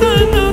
sana